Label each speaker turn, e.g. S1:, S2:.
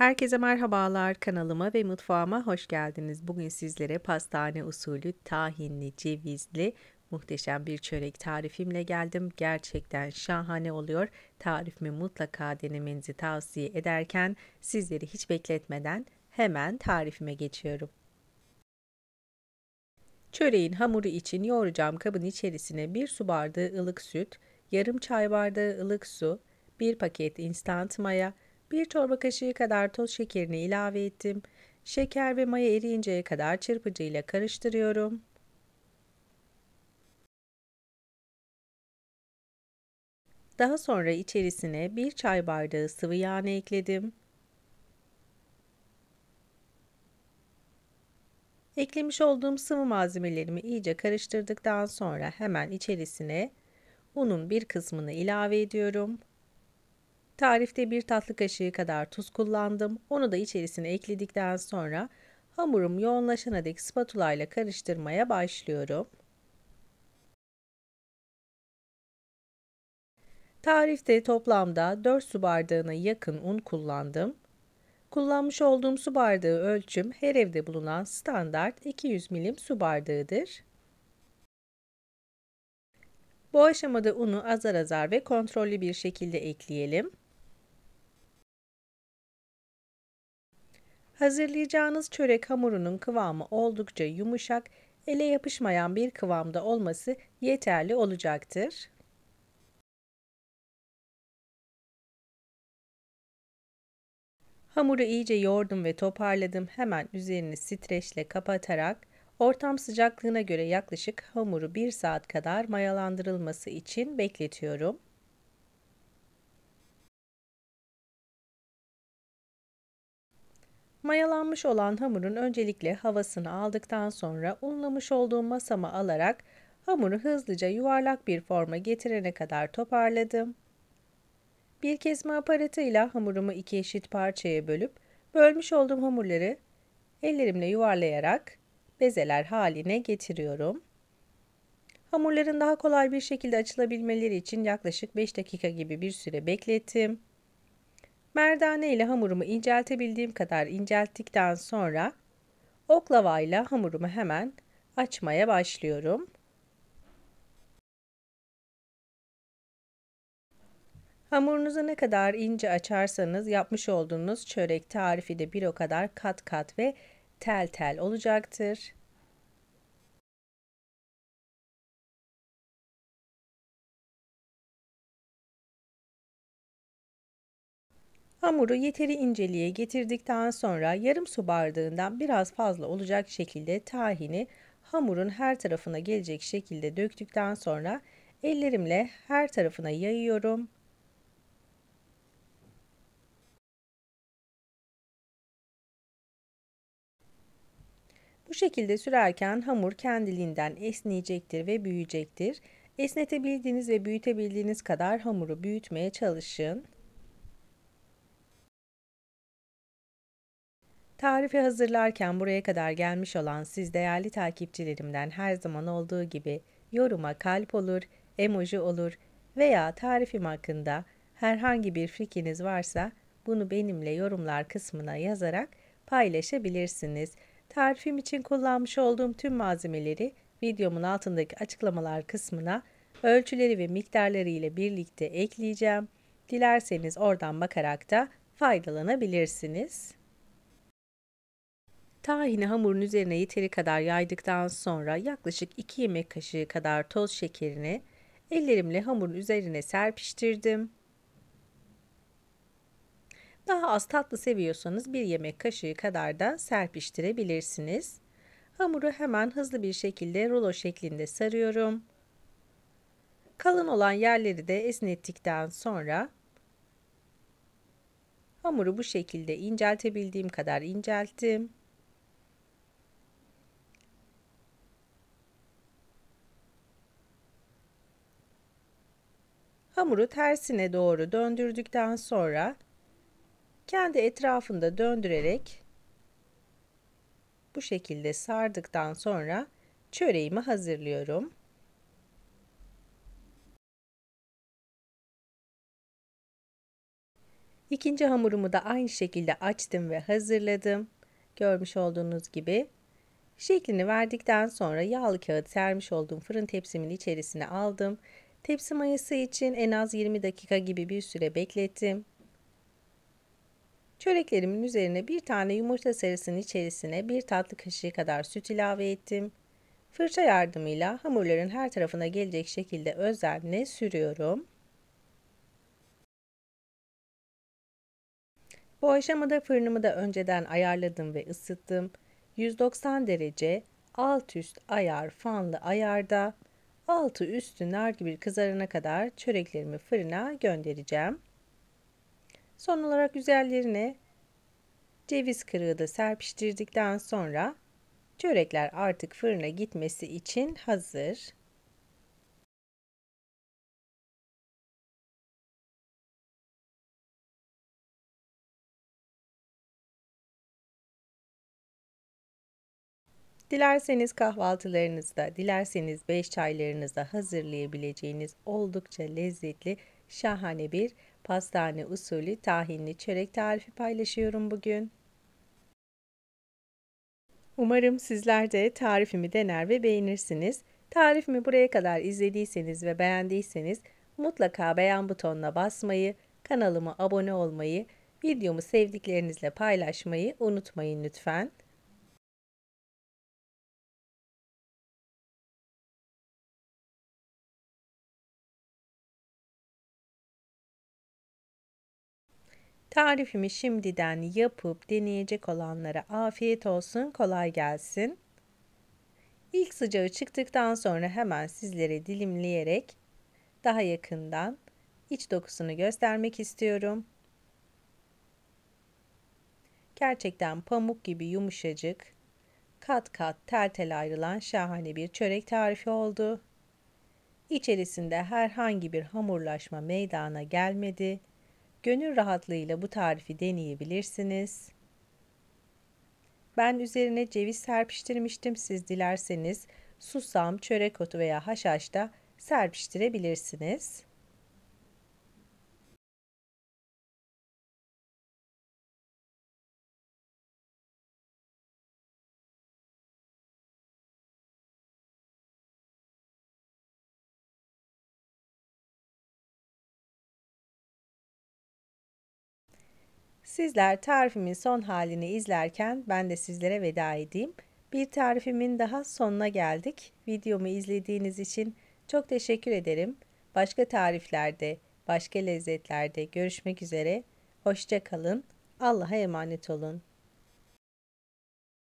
S1: Herkese merhabalar kanalıma ve mutfağıma hoş geldiniz. Bugün sizlere pastane usulü tahinli, cevizli muhteşem bir çörek tarifimle geldim. Gerçekten şahane oluyor. Tarifimi mutlaka denemenizi tavsiye ederken sizleri hiç bekletmeden hemen tarifime geçiyorum. Çöreğin hamuru için yoğuracağım kabın içerisine 1 su bardağı ılık süt, yarım çay bardağı ılık su, 1 paket instant maya, 1 çorba kaşığı kadar toz şekerini ilave ettim. Şeker ve maya eriyinceye kadar çırpıcı ile karıştırıyorum. Daha sonra içerisine 1 çay bardağı sıvı yağını ekledim. Eklemiş olduğum sıvı malzemelerimi iyice karıştırdıktan sonra hemen içerisine unun bir kısmını ilave ediyorum. Tarifte bir tatlı kaşığı kadar tuz kullandım. Onu da içerisine ekledikten sonra hamurum yoğunlaşana dek spatula ile karıştırmaya başlıyorum. Tarifte toplamda 4 su bardağına yakın un kullandım. Kullanmış olduğum su bardağı ölçüm her evde bulunan standart 200 milim su bardağıdır. Bu aşamada unu azar azar ve kontrollü bir şekilde ekleyelim. Hazırlayacağınız çörek hamurunun kıvamı oldukça yumuşak, ele yapışmayan bir kıvamda olması yeterli olacaktır. Hamuru iyice yoğurdum ve toparladım. Hemen üzerini streçle kapatarak ortam sıcaklığına göre yaklaşık hamuru 1 saat kadar mayalandırılması için bekletiyorum. Mayalanmış olan hamurun öncelikle havasını aldıktan sonra unlamış olduğum masama alarak hamuru hızlıca yuvarlak bir forma getirene kadar toparladım. Bir kesme aparatıyla hamurumu iki eşit parçaya bölüp bölmüş olduğum hamurları ellerimle yuvarlayarak bezeler haline getiriyorum. Hamurların daha kolay bir şekilde açılabilmeleri için yaklaşık 5 dakika gibi bir süre beklettim. Merdane ile hamurumu inceltebildiğim kadar incelttikten sonra oklava ile hamurumu hemen açmaya başlıyorum. Hamurunuzu ne kadar ince açarsanız yapmış olduğunuz çörek tarifi de bir o kadar kat kat ve tel tel olacaktır. Hamuru yeteri inceliğe getirdikten sonra yarım su bardağından biraz fazla olacak şekilde tahini hamurun her tarafına gelecek şekilde döktükten sonra ellerimle her tarafına yayıyorum. Bu şekilde sürerken hamur kendiliğinden esneyecektir ve büyüyecektir. Esnetebildiğiniz ve büyütebildiğiniz kadar hamuru büyütmeye çalışın. Tarifi hazırlarken buraya kadar gelmiş olan siz değerli takipçilerimden her zaman olduğu gibi yoruma kalp olur, emoji olur veya tarifim hakkında herhangi bir fikriniz varsa bunu benimle yorumlar kısmına yazarak paylaşabilirsiniz. Tarifim için kullanmış olduğum tüm malzemeleri videomun altındaki açıklamalar kısmına ölçüleri ve miktarları ile birlikte ekleyeceğim. Dilerseniz oradan bakarak da faydalanabilirsiniz. Tahini hamurun üzerine yeteri kadar yaydıktan sonra yaklaşık 2 yemek kaşığı kadar toz şekerini ellerimle hamurun üzerine serpiştirdim. Daha az tatlı seviyorsanız 1 yemek kaşığı kadar da serpiştirebilirsiniz. Hamuru hemen hızlı bir şekilde rulo şeklinde sarıyorum. Kalın olan yerleri de esnettikten sonra hamuru bu şekilde inceltebildiğim kadar incelttim. Hamuru tersine doğru döndürdükten sonra kendi etrafında döndürerek bu şekilde sardıktan sonra çöreğimi hazırlıyorum. İkinci hamurumu da aynı şekilde açtım ve hazırladım. Görmüş olduğunuz gibi şeklini verdikten sonra yağlı kağıt sermiş olduğum fırın tepsimin içerisine aldım. Tepsi mayası için en az 20 dakika gibi bir süre beklettim. Çöreklerimin üzerine bir tane yumurta sarısının içerisine bir tatlı kaşığı kadar süt ilave ettim. Fırça yardımıyla hamurların her tarafına gelecek şekilde özenle sürüyorum. Bu aşamada fırınımı da önceden ayarladım ve ısıttım. 190 derece alt üst ayar fanlı ayarda altı üstü nar gibi kızarana kadar çöreklerimi fırına göndereceğim. Son olarak üzerlerine ceviz kırığı da serpiştirdikten sonra çörekler artık fırına gitmesi için hazır. Dilerseniz kahvaltılarınızda, dilerseniz beş çaylarınızda hazırlayabileceğiniz oldukça lezzetli, şahane bir pastane usulü tahinli çörek tarifi paylaşıyorum bugün. Umarım sizler de tarifimi dener ve beğenirsiniz. Tarifimi buraya kadar izlediyseniz ve beğendiyseniz mutlaka beğen butonuna basmayı, kanalıma abone olmayı, videomu sevdiklerinizle paylaşmayı unutmayın lütfen. Tarifimi şimdiden yapıp deneyecek olanlara afiyet olsun, kolay gelsin. İlk sıcağı çıktıktan sonra hemen sizlere dilimleyerek daha yakından iç dokusunu göstermek istiyorum. Gerçekten pamuk gibi yumuşacık, kat kat tel tel ayrılan şahane bir çörek tarifi oldu. İçerisinde herhangi bir hamurlaşma meydana gelmedi Gönül rahatlığıyla bu tarifi deneyebilirsiniz. Ben üzerine ceviz serpiştirmiştim. Siz dilerseniz susam, çörek otu veya haşhaş da serpiştirebilirsiniz. Sizler tarifimin son halini izlerken ben de sizlere veda edeyim. Bir tarifimin daha sonuna geldik. Videomu izlediğiniz için çok teşekkür ederim. Başka tariflerde, başka lezzetlerde görüşmek üzere. Hoşça kalın. Allah'a emanet olun.